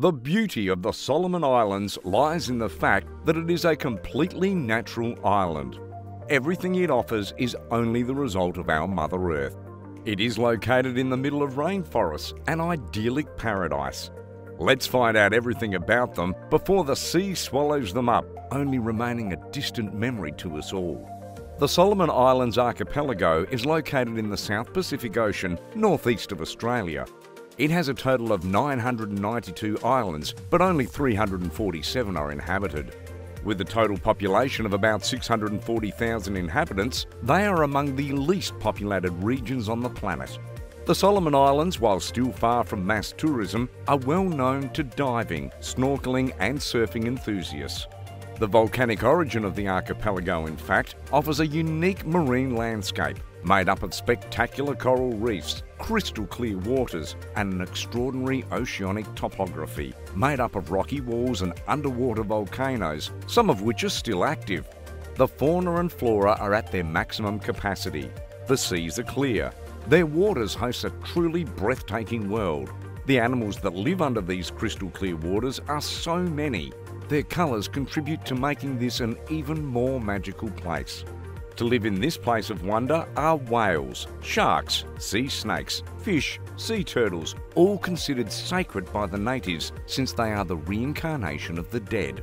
The beauty of the Solomon Islands lies in the fact that it is a completely natural island. Everything it offers is only the result of our Mother Earth. It is located in the middle of rainforests, an idyllic paradise. Let's find out everything about them before the sea swallows them up, only remaining a distant memory to us all. The Solomon Islands archipelago is located in the South Pacific Ocean, northeast of Australia. It has a total of 992 islands, but only 347 are inhabited. With a total population of about 640,000 inhabitants, they are among the least populated regions on the planet. The Solomon Islands, while still far from mass tourism, are well known to diving, snorkeling and surfing enthusiasts. The volcanic origin of the archipelago, in fact, offers a unique marine landscape made up of spectacular coral reefs, crystal clear waters, and an extraordinary oceanic topography made up of rocky walls and underwater volcanoes, some of which are still active. The fauna and flora are at their maximum capacity. The seas are clear. Their waters host a truly breathtaking world. The animals that live under these crystal clear waters are so many their colours contribute to making this an even more magical place. To live in this place of wonder are whales, sharks, sea snakes, fish, sea turtles, all considered sacred by the natives since they are the reincarnation of the dead.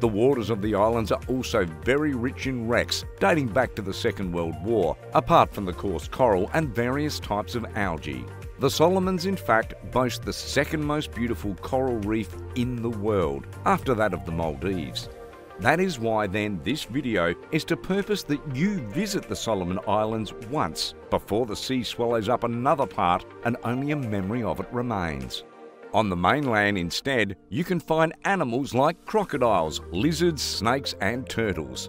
The waters of the islands are also very rich in wrecks dating back to the Second World War, apart from the coarse coral and various types of algae. The Solomons, in fact, boast the second most beautiful coral reef in the world, after that of the Maldives. That is why then this video is to purpose that you visit the Solomon Islands once before the sea swallows up another part and only a memory of it remains. On the mainland instead, you can find animals like crocodiles, lizards, snakes and turtles.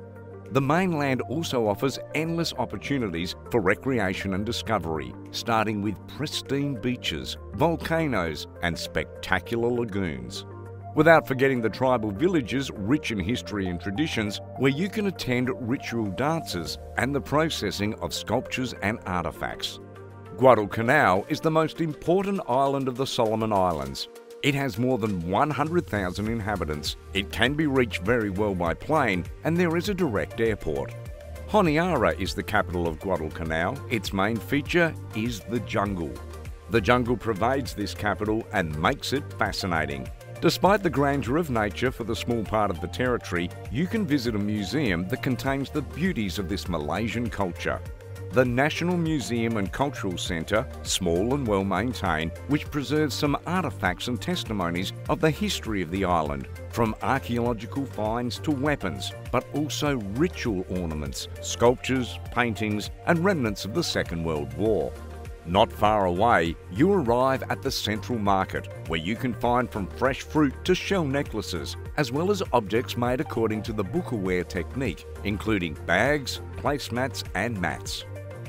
The mainland also offers endless opportunities for recreation and discovery, starting with pristine beaches, volcanoes, and spectacular lagoons. Without forgetting the tribal villages rich in history and traditions, where you can attend ritual dances and the processing of sculptures and artefacts. Guadalcanal is the most important island of the Solomon Islands, it has more than 100,000 inhabitants. It can be reached very well by plane and there is a direct airport. Honiara is the capital of Guadalcanal. Its main feature is the jungle. The jungle pervades this capital and makes it fascinating. Despite the grandeur of nature for the small part of the territory, you can visit a museum that contains the beauties of this Malaysian culture the National Museum and Cultural Centre, small and well maintained, which preserves some artefacts and testimonies of the history of the island, from archaeological finds to weapons, but also ritual ornaments, sculptures, paintings, and remnants of the Second World War. Not far away, you arrive at the Central Market, where you can find from fresh fruit to shell necklaces, as well as objects made according to the Bukaware technique, including bags, placemats, and mats.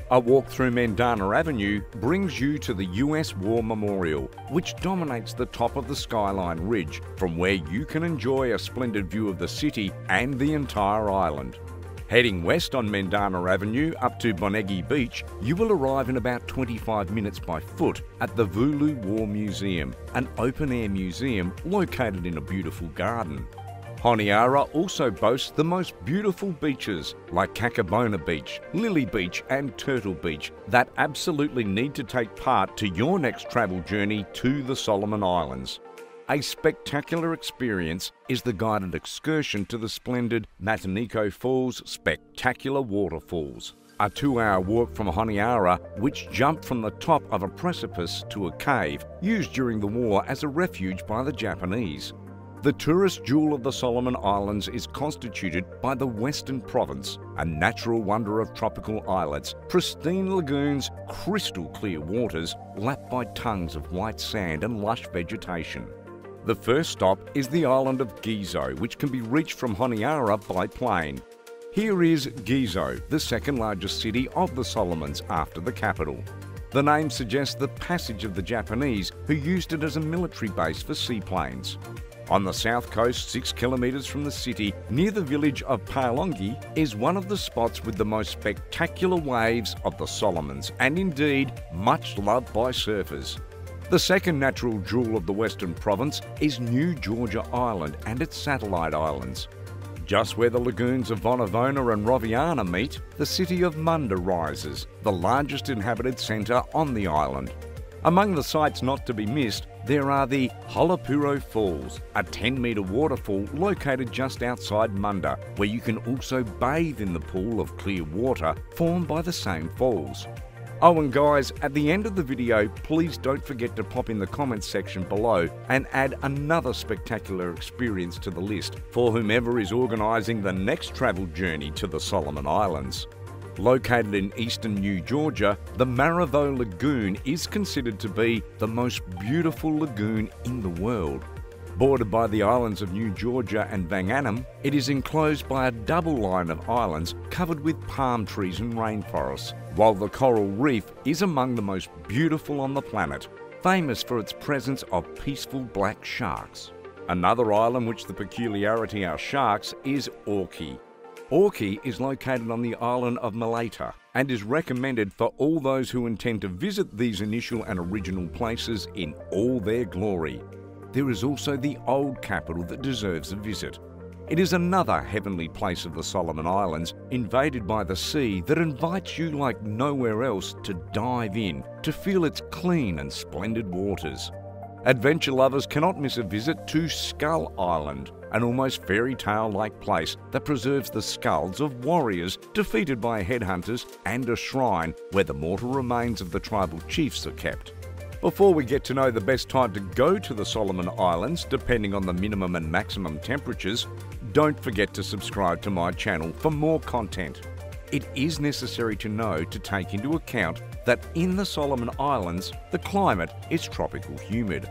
A walk through Mendana Avenue brings you to the US War Memorial, which dominates the top of the Skyline Ridge, from where you can enjoy a splendid view of the city and the entire island. Heading west on Mendana Avenue up to Bonegi Beach, you will arrive in about 25 minutes by foot at the Vilu War Museum, an open air museum located in a beautiful garden. Honiara also boasts the most beautiful beaches like Kakabona Beach, Lily Beach and Turtle Beach that absolutely need to take part to your next travel journey to the Solomon Islands. A spectacular experience is the guided excursion to the splendid Mataniko Falls spectacular waterfalls. A two-hour walk from Honiara, which jumped from the top of a precipice to a cave used during the war as a refuge by the Japanese. The tourist jewel of the Solomon Islands is constituted by the Western Province, a natural wonder of tropical islets, pristine lagoons, crystal clear waters, lapped by tongues of white sand and lush vegetation. The first stop is the island of Gizo, which can be reached from Honiara by plane. Here is Gizo, the second largest city of the Solomons after the capital. The name suggests the passage of the Japanese, who used it as a military base for seaplanes. On the south coast, 6 kilometres from the city, near the village of Paelonge, is one of the spots with the most spectacular waves of the Solomons and indeed much loved by surfers. The second natural jewel of the Western Province is New Georgia Island and its satellite islands. Just where the lagoons of Vonavona and Roviana meet, the city of Munda rises, the largest inhabited centre on the island. Among the sights not to be missed, there are the Holupuru Falls, a 10 metre waterfall located just outside Munda, where you can also bathe in the pool of clear water formed by the same falls. Oh, and guys, at the end of the video, please don't forget to pop in the comments section below and add another spectacular experience to the list for whomever is organising the next travel journey to the Solomon Islands. Located in eastern New Georgia, the Marovo Lagoon is considered to be the most beautiful lagoon in the world. Bordered by the islands of New Georgia and Vangunu, it is enclosed by a double line of islands covered with palm trees and rainforests, while the coral reef is among the most beautiful on the planet, famous for its presence of peaceful black sharks. Another island which the peculiarity are sharks is Auki. Auki is located on the island of Malaita and is recommended for all those who intend to visit these initial and original places in all their glory there is also the old capital that deserves a visit. It is another heavenly place of the Solomon Islands, invaded by the sea, that invites you like nowhere else to dive in, to feel its clean and splendid waters. Adventure lovers cannot miss a visit to Skull Island, an almost fairy tale like place that preserves the skulls of warriors defeated by headhunters and a shrine where the mortal remains of the tribal chiefs are kept. Before we get to know the best time to go to the Solomon Islands, depending on the minimum and maximum temperatures, don't forget to subscribe to my channel for more content. It is necessary to know to take into account that in the Solomon Islands, the climate is tropical humid.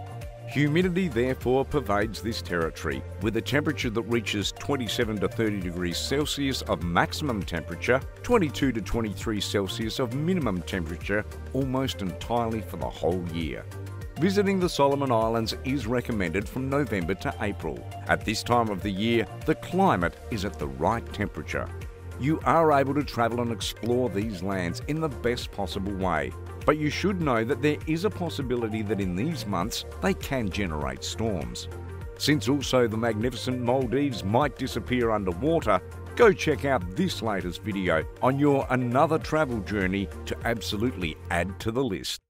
Humidity therefore pervades this territory, with a temperature that reaches 27 to 30 degrees Celsius of maximum temperature, 22 to 23 Celsius of minimum temperature, almost entirely for the whole year. Visiting the Solomon Islands is recommended from November to April. At this time of the year, the climate is at the right temperature. You are able to travel and explore these lands in the best possible way, but you should know that there is a possibility that in these months they can generate storms. Since also the magnificent Maldives might disappear underwater, go check out this latest video on your another travel journey to absolutely add to the list.